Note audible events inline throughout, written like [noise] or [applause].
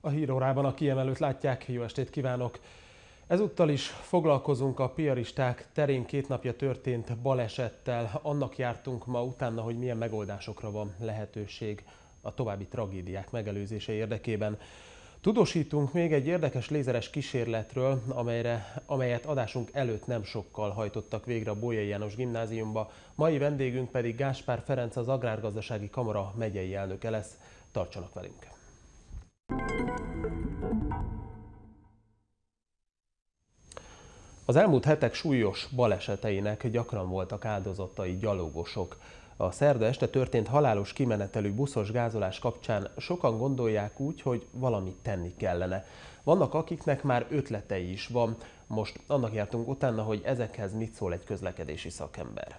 A hírórában a kiemelőt látják, jó estét kívánok! Ezúttal is foglalkozunk a piaristák terén két napja történt balesettel. Annak jártunk ma utána, hogy milyen megoldásokra van lehetőség a további tragédiák megelőzése érdekében. Tudósítunk még egy érdekes lézeres kísérletről, amelyre, amelyet adásunk előtt nem sokkal hajtottak végre a Bolyai János gimnáziumba. Mai vendégünk pedig Gáspár Ferenc, az Agrárgazdasági Kamara megyei elnöke lesz. Tartsanak velünk! Az elmúlt hetek súlyos baleseteinek gyakran voltak áldozatai gyalogosok. A szerda este történt halálos kimenetelű buszos gázolás kapcsán sokan gondolják úgy, hogy valamit tenni kellene. Vannak akiknek már ötletei is van. Most annak jártunk utána, hogy ezekhez mit szól egy közlekedési szakember.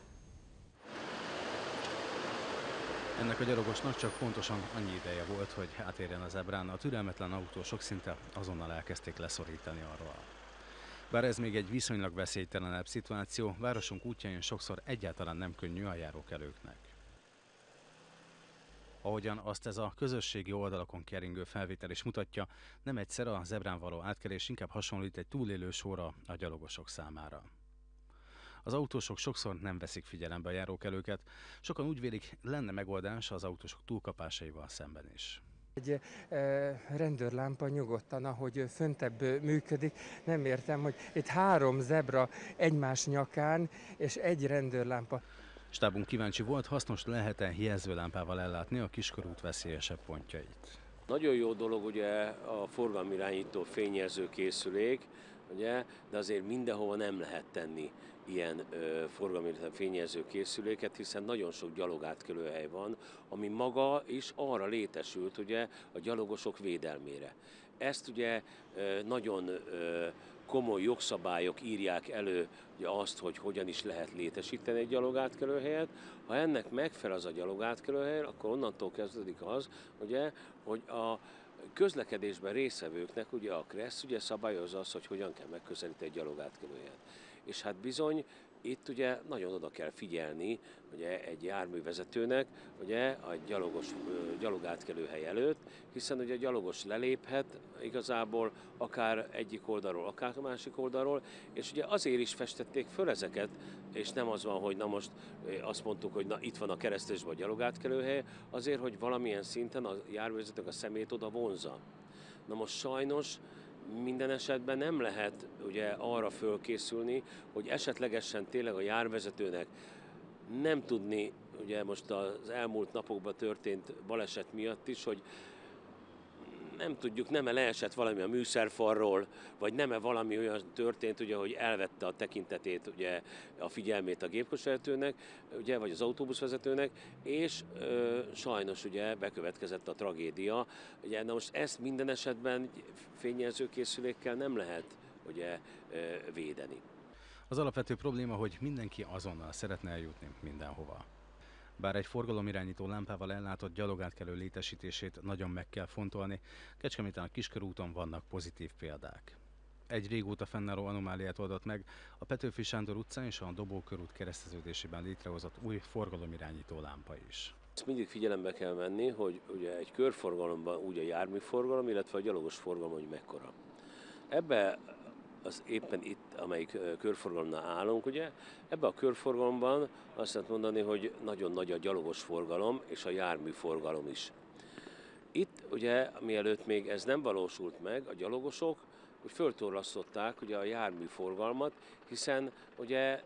Ennek a gyalogosnak csak pontosan annyi ideje volt, hogy átérjen az ebrán. A türelmetlen autósok szinte azonnal elkezdték leszorítani arról. Bár ez még egy viszonylag veszélytelenebb szituáció, városunk útjain sokszor egyáltalán nem könnyű a járókelőknek. Ahogyan azt ez a közösségi oldalakon keringő felvétel is mutatja, nem egyszer a zebrán való átkelés inkább hasonlít egy túlélő sorra a gyalogosok számára. Az autósok sokszor nem veszik figyelembe a járókelőket, sokan úgy vélik, lenne megoldás az autósok túlkapásaival szemben is. Egy rendőrlámpa nyugodtan, ahogy föntebb működik. Nem értem, hogy itt három zebra egymás nyakán, és egy rendőrlámpa. Stábunk kíváncsi volt, hasznos lehet-e jelzőlámpával ellátni a kiskorút veszélyesebb pontjait. Nagyon jó dolog ugye a forgalmirányító fényjelző készülék, ugye, de azért mindenhova nem lehet tenni ilyen forgalmi fényjelző készüléket, hiszen nagyon sok gyalogátkelőhely van, ami maga is arra létesült ugye a gyalogosok védelmére. Ezt ugye nagyon komoly jogszabályok írják elő ugye azt, hogy hogyan is lehet létesíteni egy gyalogátkelőhelyet. Ha ennek megfelel az a gyalogátkelőhely, akkor onnantól kezdődik az, ugye, hogy a közlekedésben részevőknek ugye a KRESZ ugye szabályozza azt, hogy hogyan kell megközelíteni egy gyalogátkelőhelyet és hát bizony itt ugye nagyon oda kell figyelni ugye egy járművezetőnek ugye a gyalogos, gyalogátkelőhely előtt, hiszen ugye a gyalogos leléphet igazából akár egyik oldalról, akár a másik oldalról, és ugye azért is festették föl ezeket, és nem az van, hogy na most azt mondtuk, hogy na itt van a keresztes vagy gyalogátkelőhely, azért, hogy valamilyen szinten a járművezetők a szemét oda vonza. Na most sajnos minden esetben nem lehet ugye arra fölkészülni, hogy esetlegesen tényleg a járvezetőnek nem tudni, ugye most az elmúlt napokban történt baleset miatt is, hogy nem tudjuk, nem-e leesett valami a műszerfalról, vagy nem-e valami olyan történt, ugye, hogy elvette a tekintetét, ugye, a figyelmét a gépkocsivezetőnek, ugye, vagy az autóbuszvezetőnek, és ö, sajnos ugye bekövetkezett a tragédia. Ugye, na most ezt minden esetben fényjelzőkészülékkel nem lehet ugye, ö, védeni. Az alapvető probléma, hogy mindenki azonnal szeretne eljutni mindenhova. Bár egy forgalomirányító lámpával ellátott gyalogátkelő létesítését nagyon meg kell fontolni, Kecskeméten a Kiskörúton vannak pozitív példák. Egy régóta fennálló anomáliát oldott meg a Petőfi Sándor utcán és a Dobókörút kereszteződésében létrehozott új forgalomirányító lámpa is. Ezt mindig figyelembe kell venni, hogy ugye egy körforgalomban úgy a járműforgalom, illetve a gyalogos forgalom, hogy mekkora. Ebbe az éppen itt, amelyik körforgalomnál állunk, ugye, ebbe a körforgalomban azt lehet mondani, hogy nagyon nagy a gyalogos forgalom és a járműforgalom is. Itt ugye, mielőtt még ez nem valósult meg, a gyalogosok hogy föltorlasztották ugye a járműforgalmat, hiszen ugye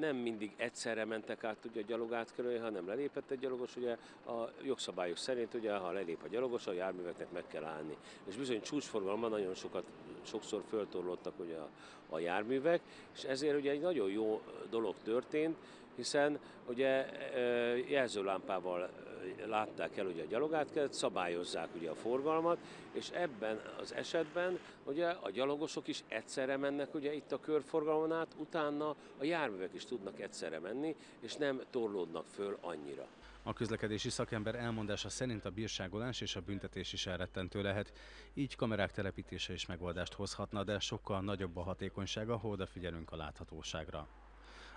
nem mindig egyszerre mentek át ugye a gyalogátkerülő, hanem lelépett egy gyalogos, ugye a jogszabályok szerint ugye ha lelép a gyalogos, a járműveknek meg kell állni. És bizony csúcsforgalomban nagyon sokat, sokszor föltorlottak ugye a, a járművek, és ezért ugye egy nagyon jó dolog történt, hiszen ugye jelzőlámpával látták el ugye a gyalogátkelet, szabályozzák ugye a forgalmat, és ebben az esetben ugye a gyalogosok is egyszerre mennek ugye itt a körforgalmon át, utána a járművek is tudnak egyszerre menni, és nem torlódnak föl annyira. A közlekedési szakember elmondása szerint a bírságolás és a büntetés is elrettentő lehet, így kamerák telepítése is megoldást hozhatna, de sokkal nagyobb a hatékonysága, ha odafigyelünk a láthatóságra.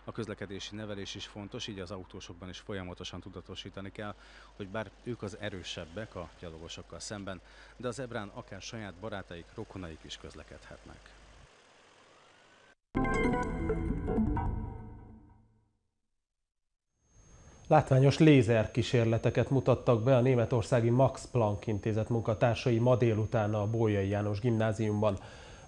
A közlekedési nevelés is fontos, így az autósokban is folyamatosan tudatosítani kell, hogy bár ők az erősebbek a gyalogosokkal szemben, de az ebrán akár saját barátaik, rokonaik is közlekedhetnek. Látványos lézer kísérleteket mutattak be a németországi Max Planck intézet munkatársai ma délután a Bójai János gimnáziumban.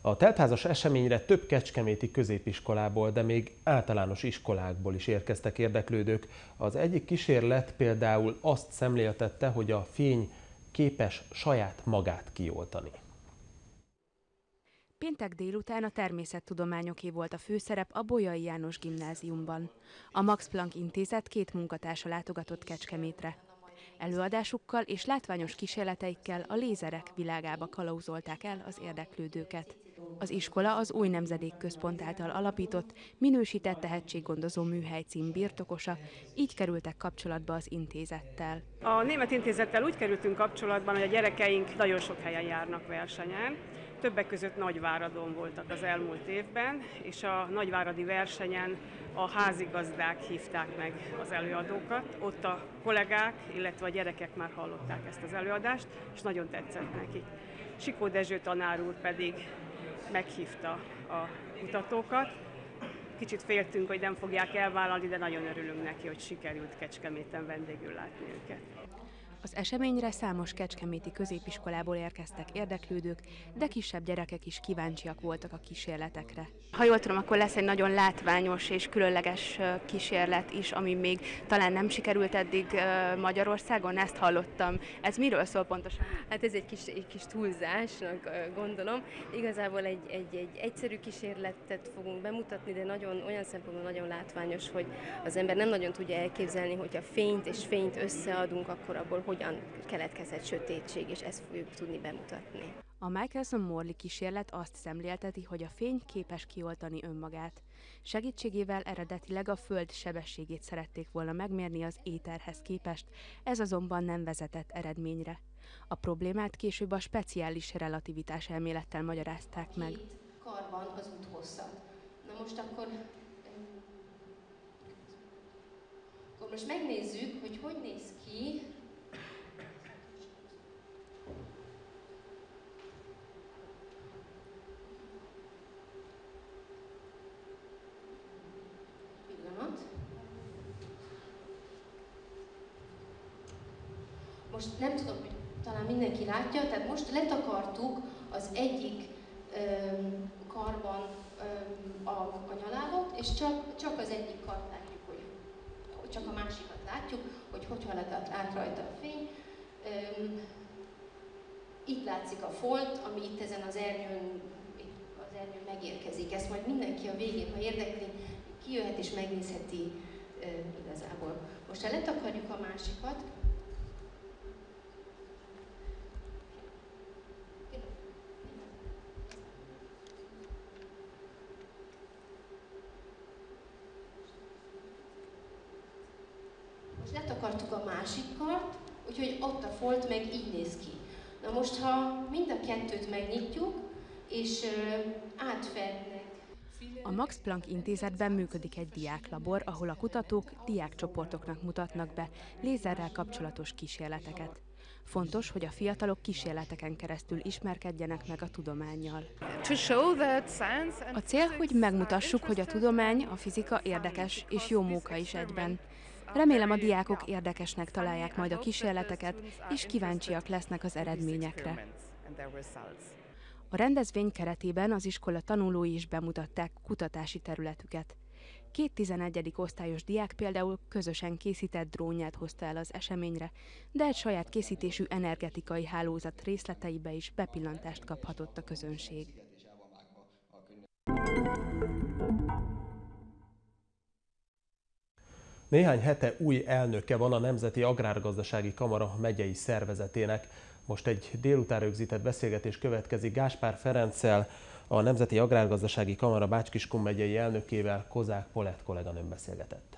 A teltházas eseményre több kecskeméti középiskolából, de még általános iskolákból is érkeztek érdeklődők. Az egyik kísérlet például azt szemléltette, hogy a fény képes saját magát kioltani. Péntek délután a természettudományoké volt a főszerep a Bolyai János gimnáziumban. A Max Planck intézet két munkatársa látogatott Kecskemétre. Előadásukkal és látványos kísérleteikkel a lézerek világába kalauzolták el az érdeklődőket. Az iskola az Új Nemzedék Központ által alapított, minősített tehetséggondozó műhely cím birtokosa, így kerültek kapcsolatba az intézettel. A Német Intézettel úgy kerültünk kapcsolatban, hogy a gyerekeink nagyon sok helyen járnak versenyen, Többek között Nagyváradon voltak az elmúlt évben, és a nagyváradi versenyen a házigazdák hívták meg az előadókat. Ott a kollégák, illetve a gyerekek már hallották ezt az előadást, és nagyon tetszett nekik. Sikó Dezső tanár úr pedig meghívta a kutatókat. Kicsit féltünk, hogy nem fogják elvállalni, de nagyon örülünk neki, hogy sikerült Kecskeméten vendégül látni őket. Az eseményre számos kecskeméti középiskolából érkeztek érdeklődők, de kisebb gyerekek is kíváncsiak voltak a kísérletekre. Ha jól tudom, akkor lesz egy nagyon látványos és különleges kísérlet is, ami még talán nem sikerült eddig Magyarországon, ezt hallottam. Ez miről szól pontosan? Hát ez egy kis, egy kis túlzásnak gondolom. Igazából egy, egy, egy egyszerű kísérletet fogunk bemutatni, de nagyon olyan szempontból nagyon látványos, hogy az ember nem nagyon tudja elképzelni, hogyha fényt és fényt összeadunk, akkor abból hogy hogyan keletkezett sötétség, és ezt fogjuk tudni bemutatni. A Michelson Morley kísérlet azt szemlélteti, hogy a fény képes kioltani önmagát. Segítségével eredetileg a Föld sebességét szerették volna megmérni az éterhez képest, ez azonban nem vezetett eredményre. A problémát később a speciális relativitás elmélettel magyarázták meg. karban az út hosszat. Na most akkor akkor most megnézzük, hogy hogy néz ki most nem tudom, hogy talán mindenki látja, tehát most letakartuk az egyik öm, karban öm, a, a nyalábot, és csak, csak az egyik kart látjuk, hogy csak a másikat látjuk, hogy hogy halad át rajta a fény. Öm, itt látszik a folt, ami itt ezen az ernyőn, az ernyőn megérkezik. Ezt majd mindenki a végén, ha érdekli, kijöhet és megnézheti ö, igazából. Most ha letakarjuk a másikat, letakartuk a másik kart, úgyhogy ott a folt meg így néz ki. Na most, ha mind a kettőt megnyitjuk, és átfednek a Max Planck intézetben működik egy diáklabor, ahol a kutatók diákcsoportoknak mutatnak be lézerrel kapcsolatos kísérleteket. Fontos, hogy a fiatalok kísérleteken keresztül ismerkedjenek meg a tudományjal. A cél, hogy megmutassuk, hogy a tudomány, a fizika érdekes és jó móka is egyben. Remélem a diákok érdekesnek találják majd a kísérleteket, és kíváncsiak lesznek az eredményekre. A rendezvény keretében az iskola tanulói is bemutatták kutatási területüket. Két 11. osztályos diák például közösen készített drónját hozta el az eseményre, de egy saját készítésű energetikai hálózat részleteibe is bepillantást kaphatott a közönség. Néhány hete új elnöke van a Nemzeti Agrárgazdasági Kamara megyei szervezetének. Most egy délután rögzített beszélgetés következik Gáspár Ferenccel, a Nemzeti Agrárgazdasági Kamara Bácskiskun megyei elnökével Kozák Polett kolléganőm beszélgetett.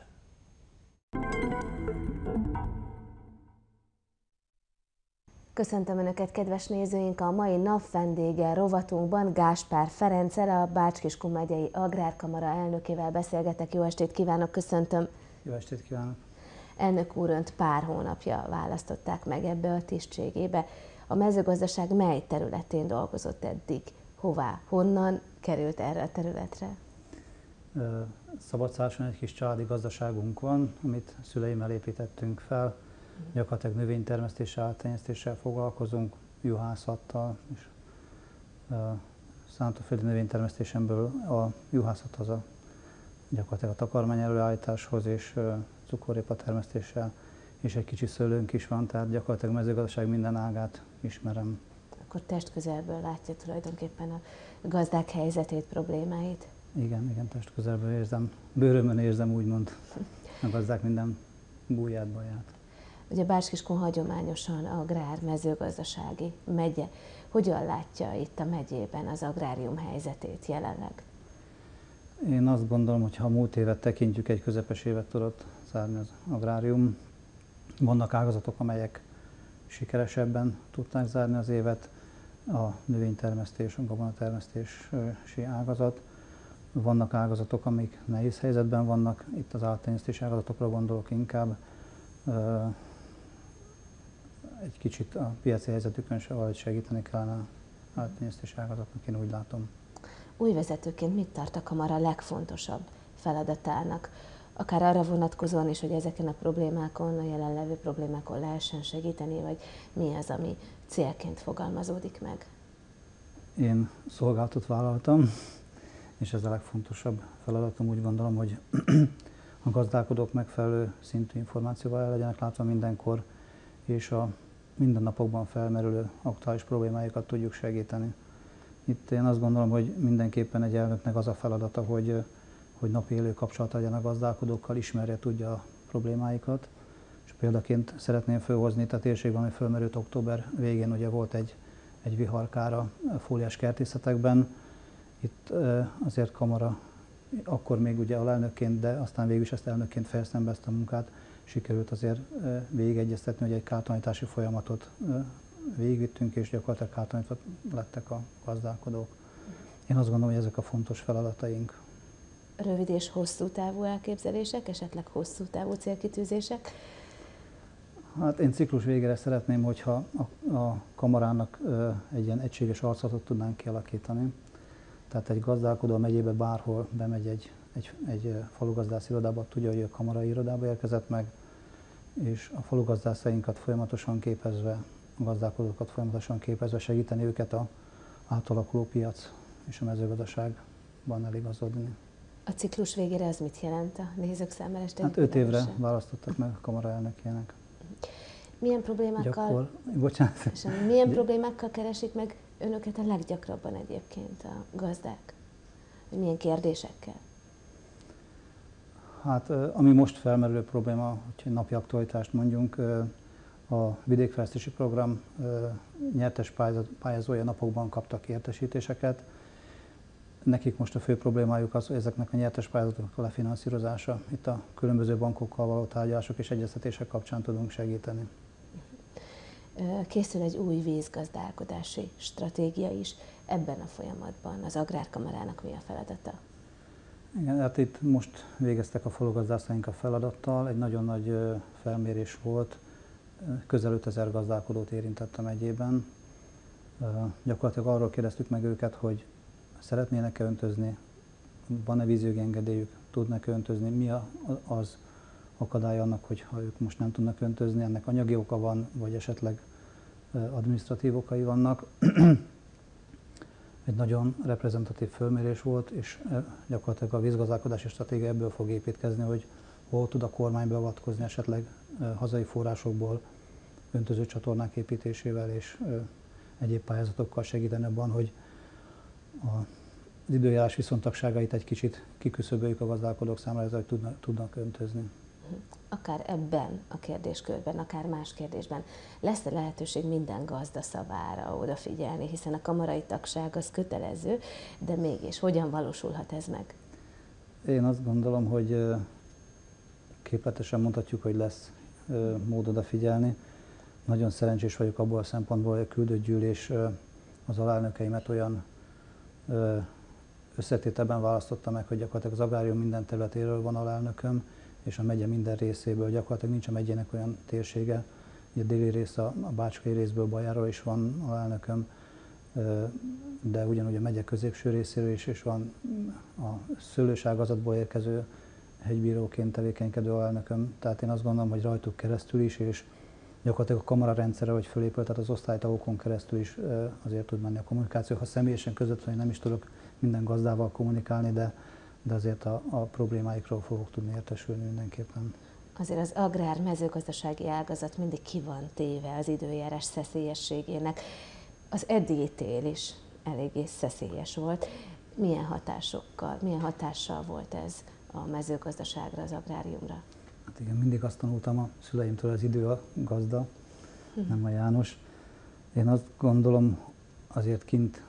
Köszöntöm Önöket, kedves nézőink! A mai nap vendége rovatunkban Gáspár Ferenccel, a Bácskiskun megyei Agrárkamara elnökével beszélgetek. Jó estét kívánok, köszöntöm! Jó estét kívánok! Elnök úr, önt pár hónapja választották meg ebbe a tisztségébe. A mezőgazdaság mely területén dolgozott eddig? Hová, honnan került erre a területre? Szabadszáson egy kis családi gazdaságunk van, amit szüleimmel építettünk fel. Gyakorlatilag növénytermesztéssel, áltenyésztéssel foglalkozunk, juhászattal, és szántóföldi növénytermesztésemből a juhászat az a gyakorlatilag a takarmány előállításhoz és cukorépa termesztéssel, és egy kicsi szőlőnk is van, tehát gyakorlatilag mezőgazdaság minden ágát ismerem. Akkor testközelből látja tulajdonképpen a gazdák helyzetét, problémáit. Igen, igen, testközelből érzem, bőrömön érzem úgymond a gazdák minden búját, baját. Ugye Bácskiskun hagyományosan agrár, mezőgazdasági megye. Hogyan látja itt a megyében az agrárium helyzetét jelenleg? Én azt gondolom, hogy ha múlt évet tekintjük, egy közepes évet tudott zárni az agrárium. Vannak ágazatok, amelyek sikeresebben tudták zárni az évet, a növénytermesztés, a gabonatermesztési ágazat. Vannak ágazatok, amik nehéz helyzetben vannak, itt az állattenyésztési ágazatokra gondolok inkább. Egy kicsit a piaci helyzetükön se valahogy segíteni kellene a állattenyésztési ágazatnak, én úgy látom új vezetőként mit tart a kamara legfontosabb feladatának? Akár arra vonatkozóan is, hogy ezeken a problémákon, a jelenlevő problémákon lehessen segíteni, vagy mi az, ami célként fogalmazódik meg? Én szolgáltat vállaltam, és ez a legfontosabb feladatom. Úgy gondolom, hogy [clears throat] a gazdálkodók megfelelő szintű információval el legyenek látva mindenkor, és a mindennapokban felmerülő aktuális problémáikat tudjuk segíteni. Itt én azt gondolom, hogy mindenképpen egy elnöknek az a feladata, hogy, hogy napi élő kapcsolat legyen a gazdálkodókkal, ismerje, tudja a problémáikat. És példaként szeretném felhozni a térségben, ami fölmerült október végén, ugye volt egy, egy viharkára fóliás kertészetekben. Itt azért kamara, akkor még ugye alelnökként, de aztán végül is ezt elnökként fejeztem be ezt a munkát, sikerült azért végigegyeztetni, hogy egy kártalanítási folyamatot végigvittünk, és gyakorlatilag hátrányítva lettek a gazdálkodók. Én azt gondolom, hogy ezek a fontos feladataink. Rövid és hosszú távú elképzelések, esetleg hosszú távú célkitűzések? Hát én ciklus végére szeretném, hogyha a, a kamarának egy ilyen egységes arcatot tudnánk kialakítani. Tehát egy gazdálkodó a megyébe bárhol bemegy egy, egy, egy falugazdász irodába, tudja, hogy a kamarai irodába érkezett meg, és a falugazdászainkat folyamatosan képezve a gazdálkodókat folyamatosan képezve segíteni őket a átalakuló piac és a mezőgazdaságban eligazodni. A ciklus végére az mit jelent a nézők számára? Hát öt évre választottak meg a kamara elnökének. Milyen problémákkal, Gyakor, bocsánat. milyen problémákkal keresik meg önöket a leggyakrabban egyébként a gazdák? Milyen kérdésekkel? Hát ami most felmerülő probléma, hogyha napi aktualitást mondjunk, a vidékfejlesztési program nyertes pályázója napokban kaptak értesítéseket. Nekik most a fő problémájuk az, hogy ezeknek a nyertes pályázatoknak a lefinanszírozása. Itt a különböző bankokkal való tárgyalások és egyeztetések kapcsán tudunk segíteni. Készül egy új vízgazdálkodási stratégia is. Ebben a folyamatban az Agrárkamarának mi a feladata? Igen, hát itt most végeztek a falugazdászlaink a feladattal. Egy nagyon nagy felmérés volt, közel 5000 gazdálkodót érintett a megyében. Gyakorlatilag arról kérdeztük meg őket, hogy szeretnének-e öntözni, van-e vízjogi engedélyük, tudnak-e öntözni, mi az akadály annak, hogy ők most nem tudnak öntözni, ennek anyagi oka van, vagy esetleg administratív okai vannak. Egy nagyon reprezentatív fölmérés volt, és gyakorlatilag a vízgazdálkodási stratégia ebből fog építkezni, hogy hol tud a kormány beavatkozni esetleg hazai forrásokból öntöző csatornák építésével és egyéb pályázatokkal segíteni abban, hogy az időjárás viszontagságait egy kicsit kiküszöböljük a gazdálkodók számára, ezzel, hogy tudnak, tudnak öntözni. akár ebben a kérdéskörben, akár más kérdésben lesz-e lehetőség minden gazda szavára odafigyelni, hiszen a kamarai tagság az kötelező, de mégis hogyan valósulhat ez meg? Én azt gondolom, hogy képletesen mondhatjuk, hogy lesz mód odafigyelni. Nagyon szerencsés vagyok abból a szempontból, hogy a küldött gyűlés az alelnökeimet olyan összetételben választotta meg, hogy gyakorlatilag az agrárium minden területéről van alelnököm, és a megye minden részéből gyakorlatilag nincs a megyének olyan térsége, a déli rész, a bácskai részből Bajáról is van alelnököm, de ugyanúgy a megye középső részéről is, és van a szőlőságazatból érkező hegybíróként tevékenykedő alelnököm. Tehát én azt gondolom, hogy rajtuk keresztül is, és gyakorlatilag a kamara rendszere, hogy fölépült, tehát az osztálytagokon keresztül is azért tud menni a kommunikáció. Ha személyesen hogy nem is tudok minden gazdával kommunikálni, de, de azért a, a problémáikról fogok tudni értesülni mindenképpen. Azért az agrár mezőgazdasági ágazat mindig ki van téve az időjárás szeszélyességének. Az eddigi tél is eléggé szeszélyes volt. Milyen hatásokkal, milyen hatással volt ez a mezőgazdaságra, az agráriumra? Hát igen, mindig azt tanultam a szüleimtől, az idő a gazda, uh-huh. nem a János. Én azt gondolom, azért kint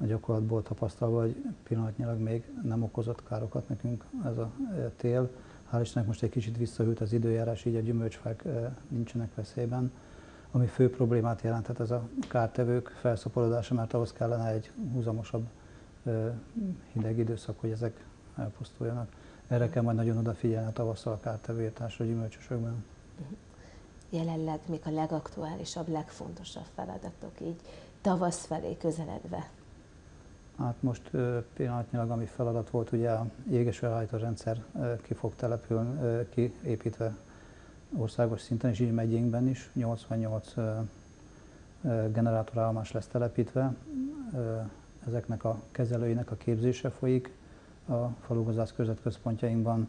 a gyakorlatból tapasztalva, hogy pillanatnyilag még nem okozott károkat nekünk ez a tél. Hál' Istennek most egy kicsit visszahűlt az időjárás, így a gyümölcsfák nincsenek veszélyben. Ami fő problémát jelentett, ez a kártevők felszaporodása, mert ahhoz kellene egy húzamosabb hideg időszak, hogy ezek elpusztuljanak. Erre kell majd nagyon odafigyelni a tavasszal a kártevőírtásra gyümölcsösökben. Jelenleg még a legaktuálisabb, legfontosabb feladatok így tavasz felé közeledve? Hát most pillanatnyilag, ami feladat volt, ugye a jégesvelhajtó rendszer ki fog települni, kiépítve országos szinten, és így megyénkben is 88 generátorállomás lesz telepítve. Ezeknek a kezelőinek a képzése folyik, a falugazdász központjainkban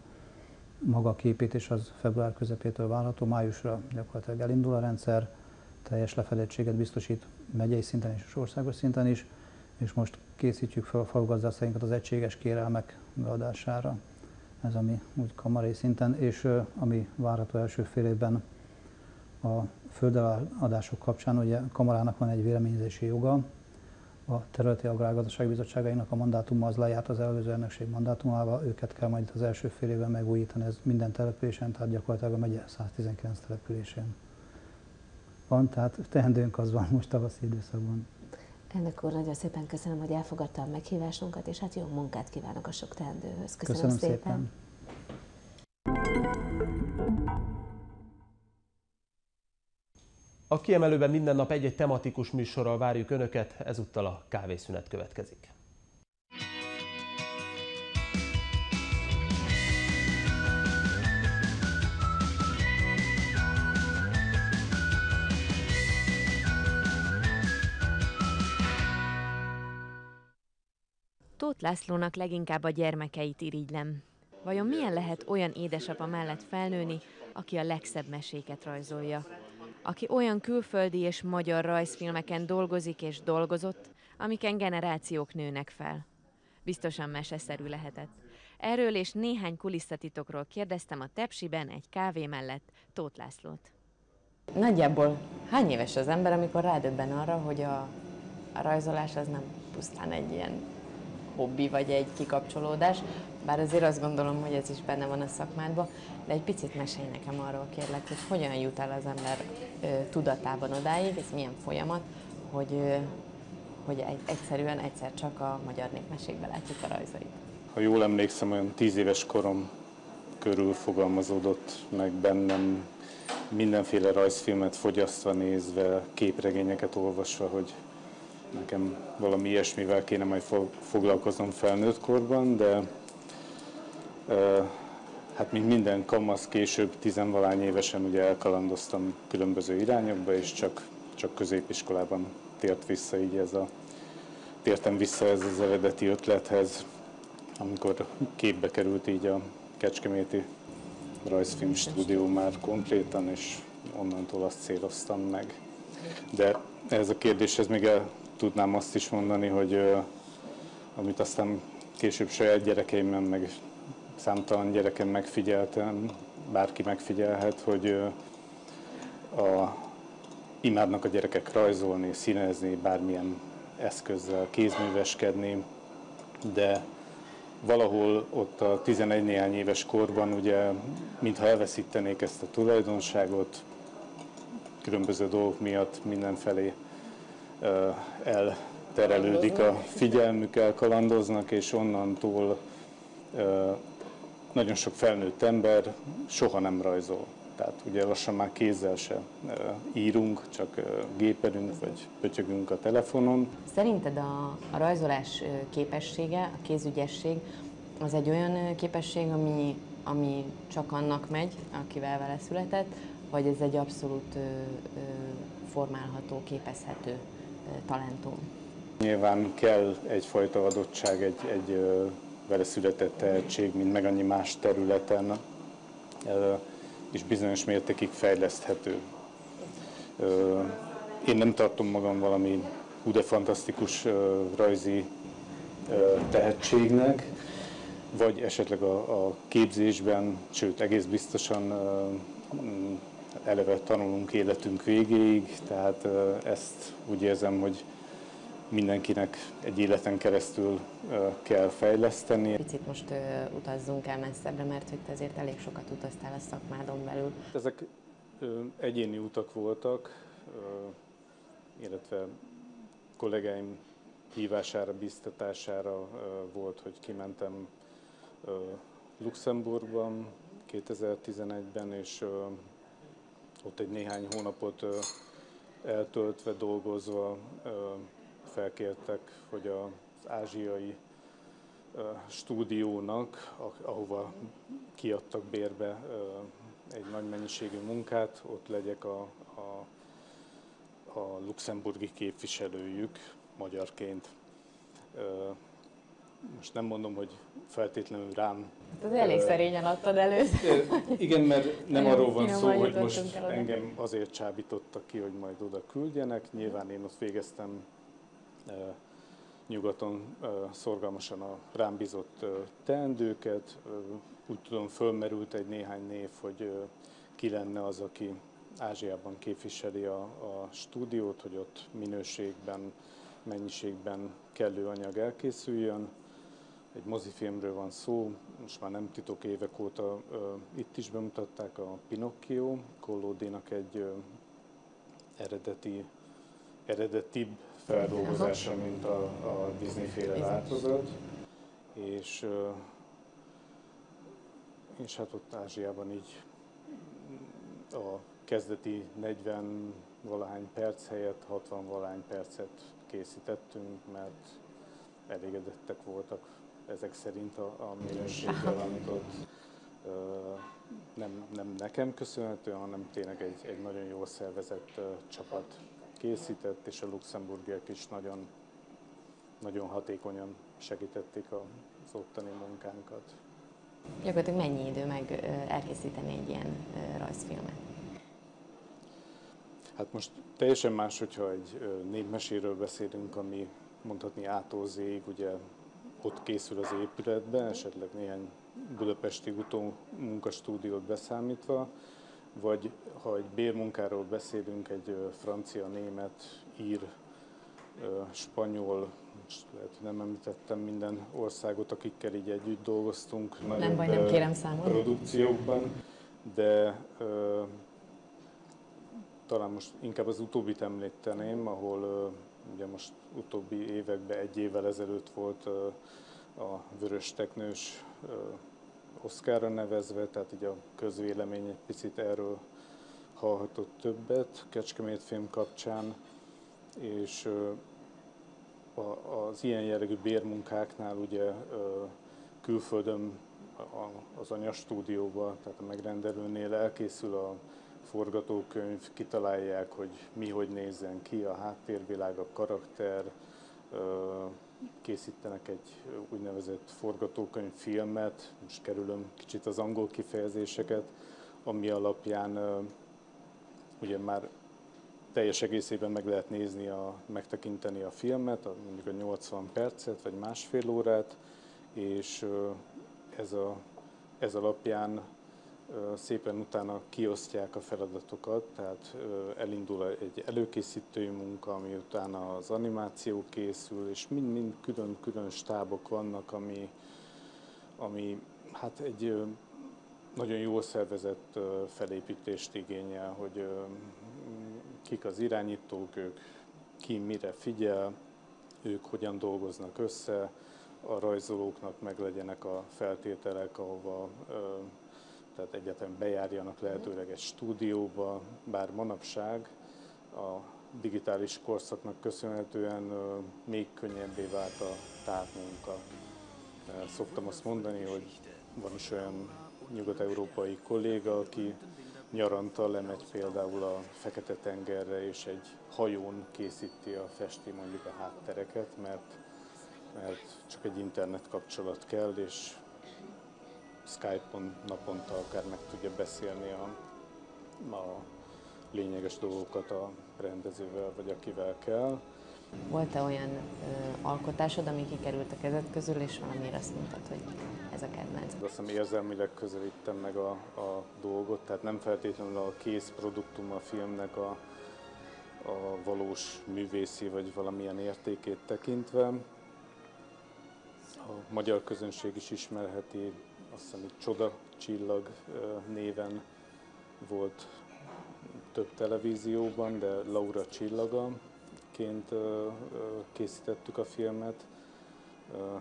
maga a képítés az február közepétől várható, májusra gyakorlatilag elindul a rendszer, teljes lefedettséget biztosít megyei szinten és országos szinten is, és most készítjük fel a falugazdászainkat az egységes kérelmek beadására. Ez ami úgy kamarai szinten, és ami várható első fél évben a földeladások kapcsán, ugye kamarának van egy véleményezési joga, a területi agrárgazdasági bizottságainak a mandátuma az lejárt az előző elnökség mandátumával, őket kell majd az első fél évben megújítani, ez minden településen, tehát gyakorlatilag a megye 119 településén van, tehát teendőnk az van most tavaszi időszakban. Ennek úr, nagyon szépen köszönöm, hogy elfogadta a meghívásunkat, és hát jó munkát kívánok a sok teendőhöz. Köszönöm, köszönöm szépen. szépen. A kiemelőben minden nap egy-egy tematikus műsorral várjuk Önöket, ezúttal a kávészünet következik. Tóth Lászlónak leginkább a gyermekeit irigylem. Vajon milyen lehet olyan édesapa mellett felnőni, aki a legszebb meséket rajzolja? Aki olyan külföldi és magyar rajzfilmeken dolgozik és dolgozott, amiken generációk nőnek fel. Biztosan meseszerű lehetett. Erről és néhány kulisszatitokról kérdeztem a Tepsiben egy kávé mellett Tóth Lászlót. Nagyjából hány éves az ember, amikor rádöbben arra, hogy a, a rajzolás az nem pusztán egy ilyen hobbi vagy egy kikapcsolódás, bár azért azt gondolom, hogy ez is benne van a szakmádban, de egy picit mesélj nekem arról kérlek, hogy hogyan jut el az ember ö, tudatában odáig, ez milyen folyamat, hogy, ö, hogy egy, egyszerűen egyszer csak a magyar népmesékbe látjuk a rajzait. Ha jól emlékszem, olyan tíz éves korom körül fogalmazódott meg bennem mindenféle rajzfilmet fogyasztva, nézve, képregényeket olvasva, hogy nekem valami ilyesmivel kéne majd foglalkoznom felnőtt korban, de hát mint minden kamasz később, tizenvalány évesen ugye elkalandoztam különböző irányokba, és csak, csak középiskolában tért vissza így ez a, tértem vissza ez az eredeti ötlethez, amikor képbe került így a Kecskeméti rajzfilm stúdió már konkrétan, és onnantól azt céloztam meg. De ez a kérdéshez még el tudnám azt is mondani, hogy amit aztán később saját gyerekeimben, meg számtalan gyereken megfigyeltem, bárki megfigyelhet, hogy a, imádnak a gyerekek rajzolni, színezni, bármilyen eszközzel kézműveskedni, de valahol ott a 11 néhány éves korban ugye, mintha elveszítenék ezt a tulajdonságot, különböző dolgok miatt mindenfelé elterelődik a figyelmük, elkalandoznak, és onnantól nagyon sok felnőtt ember soha nem rajzol. Tehát ugye lassan már kézzel se írunk, csak gépelünk, vagy pötyögünk a telefonon. Szerinted a, a rajzolás képessége, a kézügyesség, az egy olyan képesség, ami, ami csak annak megy, akivel vele született, vagy ez egy abszolút ö, ö, formálható, képezhető talentum? Nyilván kell egyfajta adottság, egy, egy vele született tehetség, mint meg annyi más területen, és bizonyos mértékig fejleszthető. Én nem tartom magam valami de fantasztikus rajzi tehetségnek, vagy esetleg a, a képzésben, sőt egész biztosan eleve tanulunk életünk végéig, tehát ezt úgy érzem, hogy mindenkinek egy életen keresztül kell fejleszteni. Picit most utazzunk el messzebbre, mert hogy te azért elég sokat utaztál a szakmádon belül. Ezek egyéni utak voltak, illetve kollégáim hívására, biztatására volt, hogy kimentem Luxemburgban 2011-ben, és ott egy néhány hónapot eltöltve, dolgozva felkértek, hogy az ázsiai stúdiónak, ahova kiadtak bérbe egy nagy mennyiségű munkát, ott legyek a, a, a luxemburgi képviselőjük magyarként most nem mondom, hogy feltétlenül rám. Hát az elég szerényen adtad először. Igen, mert nem arról van szó, hogy most engem azért csábítottak ki, hogy majd oda küldjenek. Nyilván én ott végeztem nyugaton szorgalmasan a rám bizott teendőket. Úgy tudom, fölmerült egy néhány név, hogy ki lenne az, aki Ázsiában képviseli a, a stúdiót, hogy ott minőségben, mennyiségben kellő anyag elkészüljön egy mozifilmről van szó, most már nem titok évek óta itt is bemutatták a Pinocchio, Collódénak egy eredeti, eredetibb feldolgozása, mint a, a Disney-féle változat. És, és hát ott Ázsiában így a kezdeti 40 valahány perc helyett 60 valahány percet készítettünk, mert elégedettek voltak ezek szerint a, a minőséggel, amit ott nem, nem nekem köszönhető, hanem tényleg egy, egy nagyon jól szervezett csapat készített, és a luxemburgiak is nagyon, nagyon hatékonyan segítették az ottani munkánkat. Gyakorlatilag mennyi idő meg elkészíteni egy ilyen rajzfilmet? Hát most teljesen más, hogyha egy népmeséről beszélünk, ami mondhatni ától ugye ott készül az épületben, esetleg néhány budapesti utó munkastúdiót beszámítva, vagy ha egy bérmunkáról beszélünk, egy francia, német, ír, spanyol, most lehet, hogy nem említettem minden országot, akikkel így együtt dolgoztunk. Nem baj, nem kérem számon. Produkciókban, de talán most inkább az utóbbit említeném, ahol Ugye most utóbbi években, egy évvel ezelőtt volt a Vörös Teknős Oszkára nevezve, tehát így a közvélemény egy picit erről hallhatott többet Kecskemét film kapcsán, és az ilyen jellegű bérmunkáknál ugye külföldön az anyastúdióban, tehát a megrendelőnél elkészül a forgatókönyv, kitalálják, hogy mi hogy nézzen ki, a háttérvilág, a karakter, készítenek egy úgynevezett forgatókönyv filmet, most kerülöm kicsit az angol kifejezéseket, ami alapján ugye már teljes egészében meg lehet nézni, a, megtekinteni a filmet, mondjuk a 80 percet vagy másfél órát, és ez, a, ez alapján szépen utána kiosztják a feladatokat, tehát elindul egy előkészítői munka, ami utána az animáció készül, és mind-mind külön-külön stábok vannak, ami, ami hát egy nagyon jól szervezett felépítést igényel, hogy kik az irányítók, ők ki mire figyel, ők hogyan dolgoznak össze, a rajzolóknak meg legyenek a feltételek, ahova tehát egyetem bejárjanak lehetőleg egy stúdióba, bár manapság a digitális korszaknak köszönhetően még könnyebbé vált a távmunka. Szoktam azt mondani, hogy van is olyan nyugat-európai kolléga, aki nyaranta lemegy például a Fekete-tengerre, és egy hajón készíti a festi mondjuk a háttereket, mert, mert csak egy internet kapcsolat kell, és Skype-on naponta akár meg tudja beszélni a, a lényeges dolgokat a rendezővel, vagy akivel kell. Volt-e olyan ö, alkotásod, ami kikerült a kezed közül, és valamiért azt mondtad, hogy ez a kedvenc? Azt hiszem érzelmileg közelítem meg a, a dolgot, tehát nem feltétlenül a kész produktum a filmnek a, a valós művészi vagy valamilyen értékét tekintve. A magyar közönség is ismerheti, azt hiszem hogy Csoda Csillag néven volt több televízióban, de Laura Csillagaként készítettük a filmet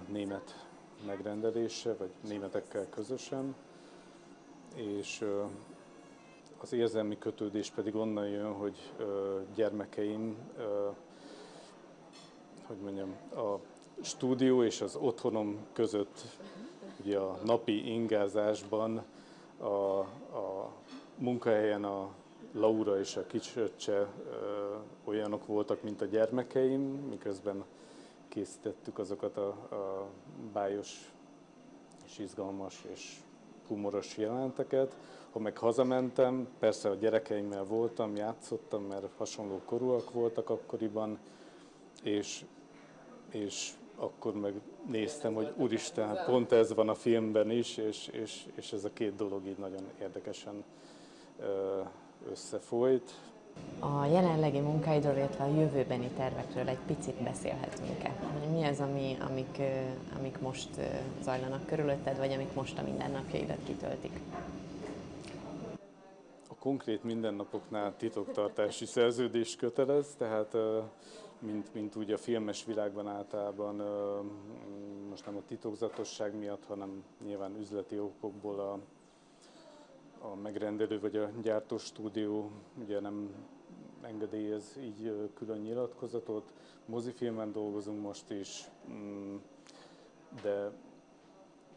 német megrendelése, vagy németekkel közösen, és az érzelmi kötődés pedig onnan jön, hogy gyermekeim, hogy mondjam, a stúdió és az otthonom között ugye a napi ingázásban a, a munkahelyen a Laura és a kicsöccse olyanok voltak, mint a gyermekeim, miközben készítettük azokat a, a bájos és izgalmas és humoros jelenteket. Ha meg hazamentem, persze a gyerekeimmel voltam, játszottam, mert hasonló korúak voltak akkoriban, és, és akkor meg néztem, hogy úristen, pont ez van a filmben is, és, és, és ez a két dolog így nagyon érdekesen összefolyt. A jelenlegi munkáidról, illetve a jövőbeni tervekről egy picit beszélhetünk-e? Mi az, ami, amik, amik most zajlanak körülötted, vagy amik most a mindennapjaidat kitöltik? A konkrét mindennapoknál titoktartási szerződés kötelez, tehát mint, mint úgy a filmes világban általában most nem a titokzatosság miatt, hanem nyilván üzleti okokból a, a megrendelő vagy a gyártó stúdió ugye nem engedélyez így külön nyilatkozatot. Mozifilmen dolgozunk most is, mm, de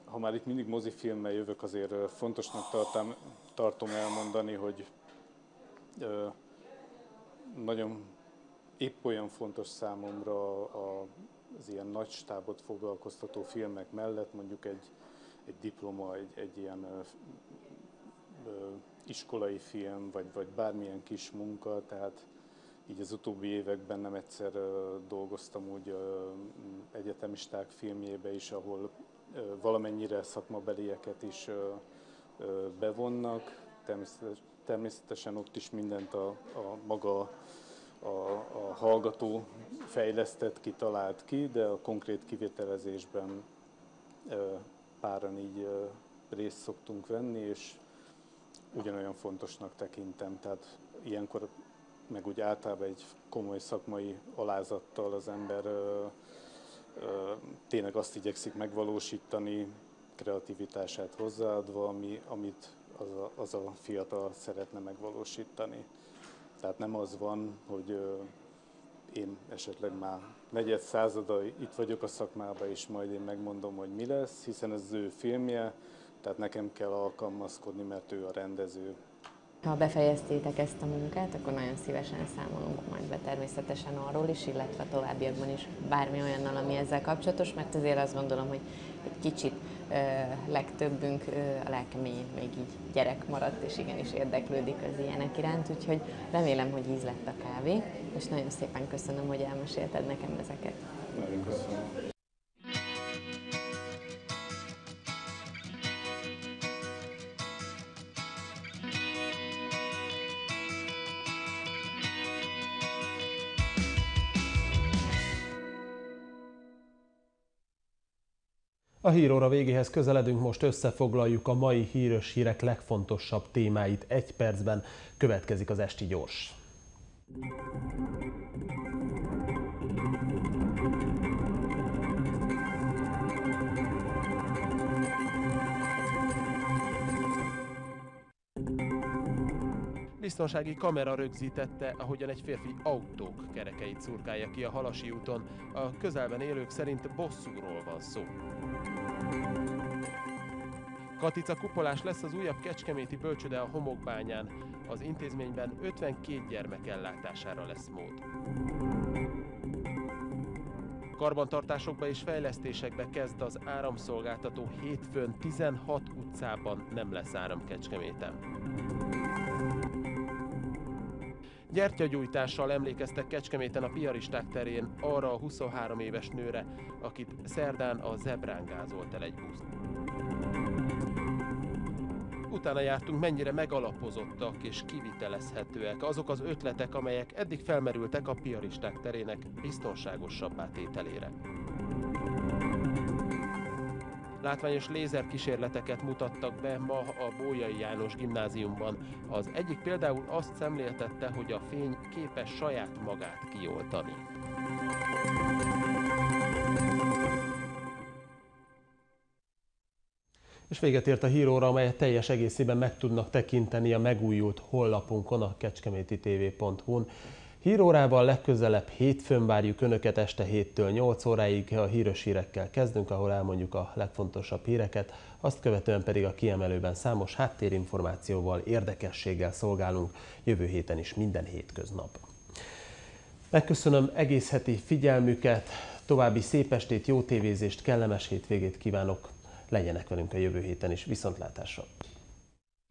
ha már itt mindig mozifilmmel jövök, azért fontosnak tartom, tartom elmondani, hogy nagyon épp olyan fontos számomra az ilyen nagy stábot foglalkoztató filmek mellett mondjuk egy, egy diploma, egy, egy ilyen iskolai film, vagy, vagy bármilyen kis munka, tehát így az utóbbi években nem egyszer dolgoztam úgy egyetemisták filmjébe is, ahol valamennyire szakmabelieket is bevonnak. Természetesen ott is mindent a, a maga a, a hallgató fejlesztett, kitalált ki, de a konkrét kivételezésben páran így részt szoktunk venni, és ugyanolyan fontosnak tekintem. Tehát ilyenkor meg úgy általában egy komoly szakmai alázattal az ember ö, ö, tényleg azt igyekszik megvalósítani, kreativitását hozzáadva, ami, amit az a, az a fiatal szeretne megvalósítani. Tehát nem az van, hogy én esetleg már negyed százada itt vagyok a szakmában, és majd én megmondom, hogy mi lesz, hiszen ez az ő filmje, tehát nekem kell alkalmazkodni, mert ő a rendező. Ha befejeztétek ezt a munkát, akkor nagyon szívesen számolunk majd be természetesen arról is, illetve továbbiakban is bármi olyannal, ami ezzel kapcsolatos, mert azért azt gondolom, hogy egy kicsit legtöbbünk a lelkemény még így gyerek maradt, és igenis érdeklődik az ilyenek iránt, úgyhogy remélem, hogy íz lett a kávé, és nagyon szépen köszönöm, hogy elmesélted nekem ezeket. Nagyon köszönöm. Híróra végéhez közeledünk, most összefoglaljuk a mai híres hírek legfontosabb témáit egy percben. Következik az Esti Gyors. Biztonsági kamera rögzítette, ahogyan egy férfi autók kerekeit szurkálja ki a Halasi úton. A közelben élők szerint bosszúról van szó. Katica kupolás lesz az újabb kecskeméti bölcsöde a Homokbányán. Az intézményben 52 gyermek ellátására lesz mód. Karbantartásokba és fejlesztésekbe kezd az áramszolgáltató hétfőn 16 utcában nem lesz áram Kecskeméten. Gyertyagyújtással emlékeztek Kecskeméten a piaristák terén arra a 23 éves nőre, akit szerdán a zebrán gázolt el egy busz. Utána jártunk, mennyire megalapozottak és kivitelezhetőek azok az ötletek, amelyek eddig felmerültek a piaristák terének biztonságosabbá tételére. Látványos lézerkísérleteket mutattak be ma a Bójai János gimnáziumban. Az egyik például azt szemléltette, hogy a fény képes saját magát kioltani. És véget ért a híróra, amelyet teljes egészében meg tudnak tekinteni a megújult honlapunkon, a kecskemétitv.hu-n. Hírórával legközelebb hétfőn várjuk Önöket este 7-től 8 óráig. A híres hírekkel kezdünk, ahol elmondjuk a legfontosabb híreket, azt követően pedig a kiemelőben számos háttérinformációval, érdekességgel szolgálunk jövő héten is minden hétköznap. Megköszönöm egész heti figyelmüket, további szép estét, jó tévézést, kellemes hétvégét kívánok, legyenek velünk a jövő héten is. Viszontlátásra!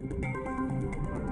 thank you